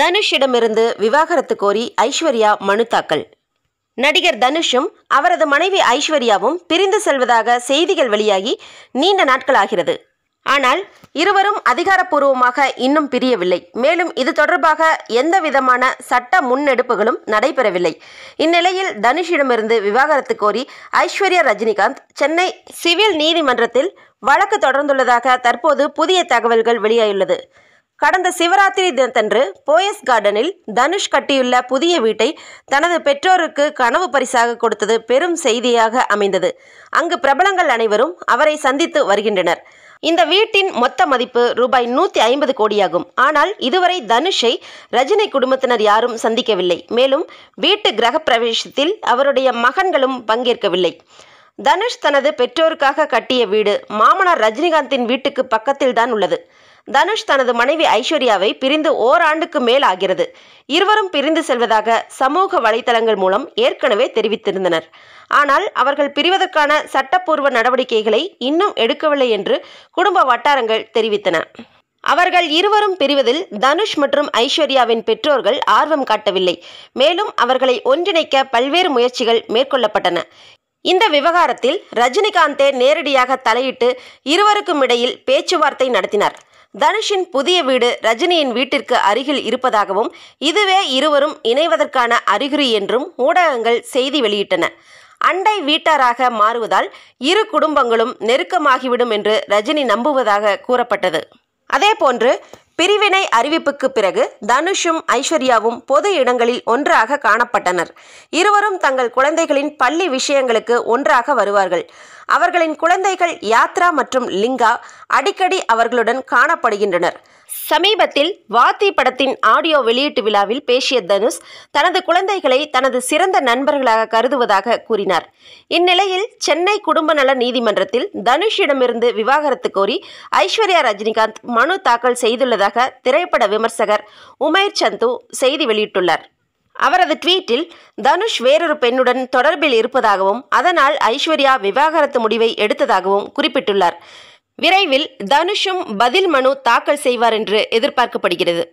தனுஷிடமிருந்து விவாகரத்து கோரி ஐஸ்வர்யா மனு தாக்கல். நடிகர் தனுஷும் அவரது மனைவி ஐஸ்வர்யாவும் பிரிந்து செல்வதாக செய்திகள் வெளியாகி நீண்ட நாட்களாகிறது. ஆனால் இருவரும் அதிகாரப்பூர்வமாக இன்னும் பிரியவில்லை. மேலும் இது தொடர்பாக எந்த விதமான சட்ட முன்னெடுப்புகளும் நடைபெறவில்லை. இந்நிலையில் தனுஷிடமிருந்து விவாகரத்து கோரி ஐஸ்வர்யா ரஜினிகாந்த் சென்னை சிவில் நீதிமன்றத்தில் வழக்கு தொடர்ந்துள்ளதாக தற்போது புதிய தகவல்கள் வெளியாகியுள்ளது கடந்த சிவராத்திரி தினத்தன்று போயஸ் கார்டனில் தனுஷ் கட்டியுள்ள புதிய வீட்டை தனது பெற்றோருக்கு கனவு பரிசாக கொடுத்தது பெரும் செய்தியாக அமைந்தது. அங்கு பிரபலங்கள் அனைவரும் அவரை சந்தித்து வருகின்றனர். இந்த வீட்டின் மொத்த மதிப்பு ரூபாய் நூற்றி ஐம்பது கோடியாகும். ஆனால் இதுவரை தனுஷை ரஜினி குடும்பத்தினர் யாரும் சந்திக்கவில்லை. மேலும் வீட்டு கிரகப்பிரவேசத்தில் அவருடைய மகன்களும் பங்கேற்கவில்லை. தனுஷ் தனது பெற்றோருக்காக கட்டிய வீடு மாமனார் ரஜினிகாந்தின் வீட்டுக்கு பக்கத்தில் தான் உள்ளது. தனுஷ் தனது மனைவி ஐஸ்வர்யாவை பிரிந்து ஓராண்டுக்கு மேல் ஆகிறது இருவரும் பிரிந்து செல்வதாக சமூக வலைதளங்கள் மூலம் ஏற்கனவே தெரிவித்திருந்தனர். ஆனால் அவர்கள் பிரிவதற்கான சட்டப்பூர்வ நடவடிக்கைகளை இன்னும் எடுக்கவில்லை என்று குடும்ப வட்டாரங்கள் தெரிவித்தன. அவர்கள் இருவரும் பிரிவதில் தனுஷ் மற்றும் ஐஸ்வர்யாவின் பெற்றோர்கள் ஆர்வம் காட்டவில்லை. மேலும் அவர்களை ஒன்றிணைக்க பல்வேறு முயற்சிகள் மேற்கொள்ளப்பட்டன. இந்த விவகாரத்தில் ரஜினிகாந்தே நேரடியாக தலையிட்டு இருவருக்கும் இடையில் பேச்சுவார்த்தை நடத்தினார். தனுஷின் புதிய வீடு ரஜினியின் வீட்டிற்கு அருகில் இருப்பதாகவும் இதுவே இருவரும் இணைவதற்கான அறிகுறி என்றும் ஊடகங்கள் செய்தி வெளியிட்டன. அண்டை வீட்டாராக மாறுவதால் இரு குடும்பங்களும் நெருக்கமாகிவிடும் என்று ரஜினி நம்புவதாக கூறப்பட்டது. அதேபோன்று பிரிவினை அறிவிப்புக்கு பிறகு தனுஷும் ஐஸ்வர்யாவும் பொது இடங்களில் ஒன்றாக காணப்பட்டனர். இருவரும் தங்கள் குழந்தைகளின் பள்ளி விஷயங்களுக்கு ஒன்றாக வருவார்கள். அவர்களின் குழந்தைகள் யாத்ரா மற்றும் லிங்கா அடிக்கடி அவர்களுடன் காணப்படுகின்றனர். சமீபத்தில் வாத்தி படத்தின் ஆடியோ வெளியீட்டு விழாவில் பேசிய தனுஷ் தனது குழந்தைகளை தனது சிறந்த நண்பர்களாக கருதுவதாக கூறினார். இந்நிலையில் சென்னை குடும்ப நல நீதிமன்றத்தில் தனுஷிடமிருந்து விவாகரத்து கோரி ஐஸ்வர்யா ரஜினிகாந்த் மனு தாக்கல் செய்துள்ளதாக திரைப்பட விமர்சகர் உமேர் சந்து செய்தி வெளியிட்டுள்ளார். அவரது ட்வீட்டில் தனுஷ் வேறொரு பெண்ணுடன் தொடர்பில் இருப்பதாகவும் அதனால் ஐஸ்வர்யா விவாகரத்து முடிவை எடுத்ததாகவும் குறிப்பிட்டுள்ளார். விரைவில் தனுஷும் பதில் மனு தாக்கல் செய்வார் என்று எதிர்பார்க்கப்படுகிறது.